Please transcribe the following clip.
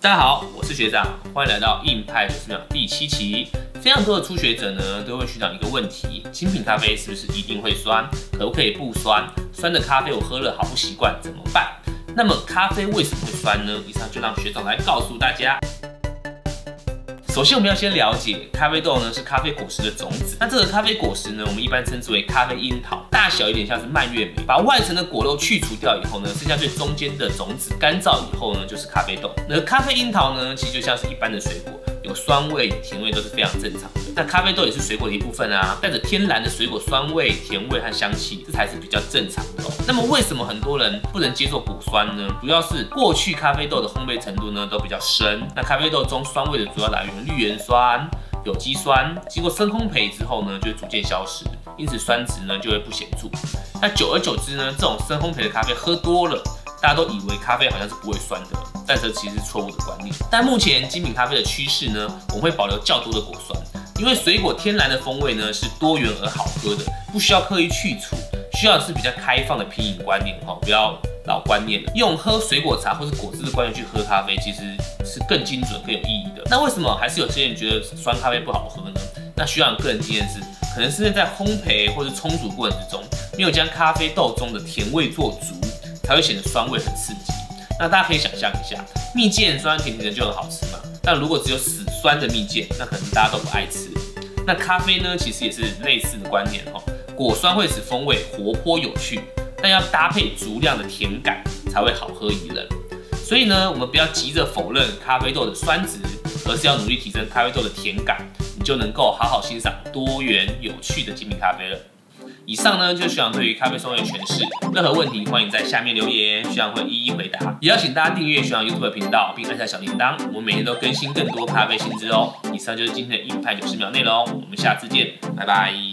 大家好，我是学长，欢迎来到硬派九十秒第七期。非常多的初学者呢，都会寻找一个问题：精品咖啡是不是一定会酸？可不可以不酸？酸的咖啡我喝了好不习惯，怎么办？那么咖啡为什么会酸呢？以上就让学长来告诉大家。首先，我们要先了解咖啡豆呢是咖啡果实的种子。那这个咖啡果实呢，我们一般称之为咖啡樱桃，大小有点像是蔓越莓。把外层的果肉去除掉以后呢，剩下最中间的种子干燥以后呢，就是咖啡豆。那咖啡樱桃呢，其实就像是一般的水果。有酸味、甜味都是非常正常的。那咖啡豆也是水果的一部分啊，带着天然的水果酸味、甜味和香气，这才是比较正常的。那么为什么很多人不能接受果酸呢？主要是过去咖啡豆的烘焙程度呢都比较深。那咖啡豆中酸味的主要来源绿原酸、有机酸，经过深烘焙之后呢，就会逐渐消失，因此酸值呢就会不显著。那久而久之呢，这种深烘焙的咖啡喝多了。大家都以为咖啡好像是不会酸的，但这其实是错误的观念。但目前精品咖啡的趋势呢，我们会保留较多的果酸，因为水果天然的风味呢是多元而好喝的，不需要刻意去除，需要的是比较开放的品饮观念哈，不要老观念的，用喝水果茶或是果汁的观念去喝咖啡，其实是更精准、更有意义的。那为什么还是有些人觉得酸咖啡不好喝呢？那需要个人经验是，可能是在烘焙或者冲煮过程之中，没有将咖啡豆中的甜味做足。才会显得酸味很刺激。那大家可以想象一下，蜜饯酸甜甜的就很好吃。但如果只有死酸的蜜饯，那可能大家都不爱吃。那咖啡呢，其实也是类似的观念哈。果酸会使风味活泼有趣，但要搭配足量的甜感才会好喝宜人。所以呢，我们不要急着否认咖啡豆的酸值，而是要努力提升咖啡豆的甜感，你就能够好好欣赏多元有趣的精品咖啡了。以上呢就是徐阳对于咖啡松的诠释，任何问题欢迎在下面留言，徐阳会一一回答。也邀请大家订阅徐阳 YouTube 频道，并按下小铃铛，我们每天都更新更多咖啡新知哦。以上就是今天的硬派九十秒内容，我们下次见，拜拜。